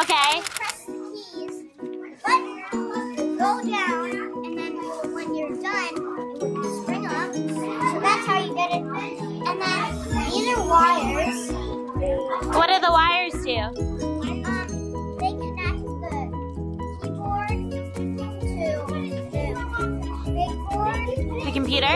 Okay. Press the keys, but go down, and then when you're done, spring up. So that's how you get it. And then these are wires. What do the wires do? Um, they connect the keyboard to the big board. The computer?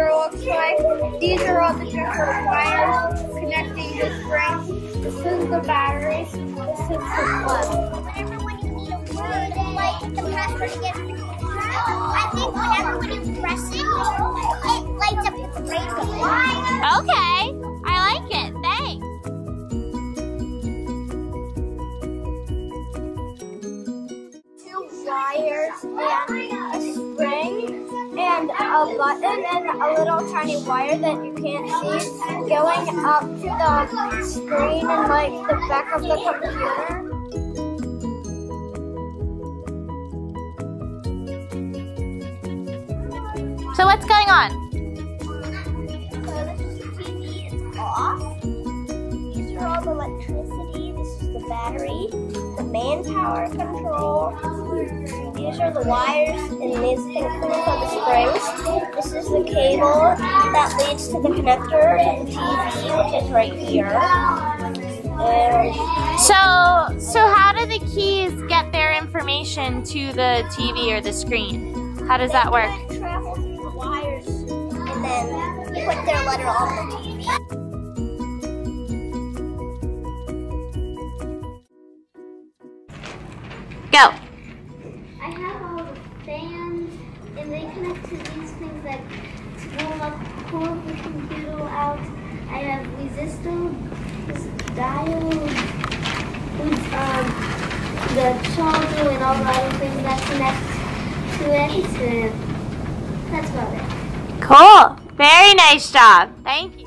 Of looks like. These are all the different wires connecting the springs. This is the battery. This is the plug. Whenever when you need a I think whenever when you press it, it lights up. Okay. I like it. Thanks. two wires and a button and a little tiny wire that you can't see going up to the screen and like the back of the computer. So what's going on? Manpower control. These are the wires, and these things are the springs. This is the cable that leads to the connector to the TV, which is right here. And So, so how do the keys get their information to the TV or the screen? How does that work? Travel through the wires, and then put their letter on the TV. Go. I have all the fans, and they connect to these things that to warm up, cool the computer out. I have resistor, this diode, with um, the charger and all the other things that connect to it. And that's about it. Cool. Very nice job. Thank you.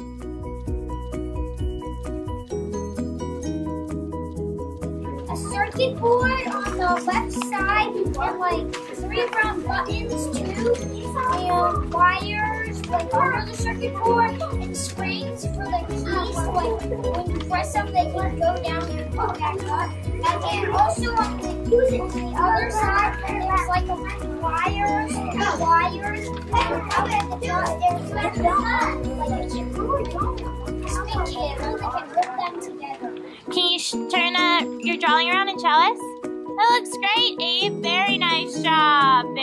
Circuit board on the left side and like three brown buttons too and wires like under the circuit board and springs for the keys like when you press them they can go down and go back up. And also on the, on the other side there's like a wires and wires and there's like can put them together. Can you turn drawing around show us? That looks great, Abe. Very nice job.